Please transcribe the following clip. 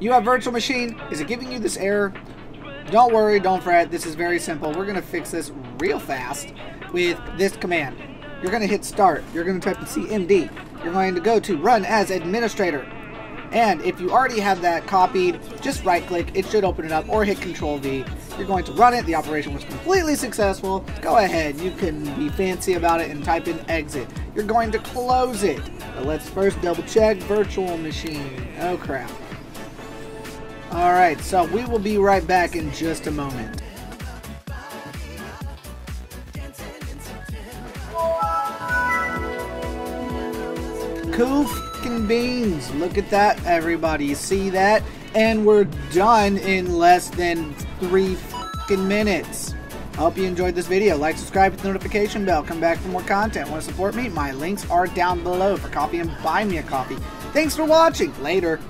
You have virtual machine. Is it giving you this error? Don't worry, don't fret. This is very simple. We're going to fix this real fast with this command. You're going to hit start. You're going to type CMD. You're going to go to run as administrator. And if you already have that copied, just right click, it should open it up, or hit Control V. You're going to run it, the operation was completely successful. Go ahead, you can be fancy about it and type in exit. You're going to close it. But let's first double check virtual machine. Oh crap. Alright, so we will be right back in just a moment. Cool fucking beans. Look at that, everybody. You see that? And we're done in less than three fucking minutes. I hope you enjoyed this video. Like, subscribe, hit the notification bell. Come back for more content. Want to support me? My links are down below for coffee and buy me a coffee. Thanks for watching. Later.